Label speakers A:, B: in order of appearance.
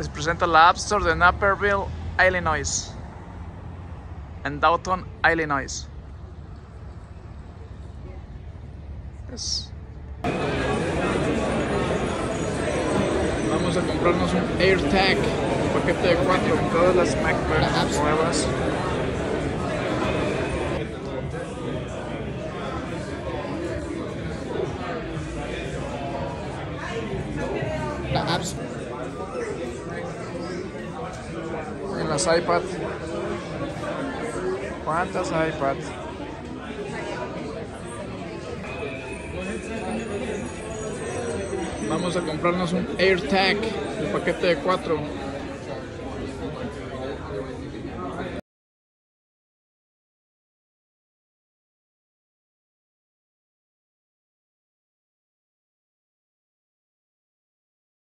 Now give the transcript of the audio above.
A: Les presento la App Store de Naperville, Illinois. En Downton, Illinois. Vamos a comprarnos un AirTag, un paquete de 4 con todas las MacBooks nuevas.
B: La apps.
A: En las iPad. ¿Cuántas iPad? Vamos a comprarnos un AirTag, el paquete de 4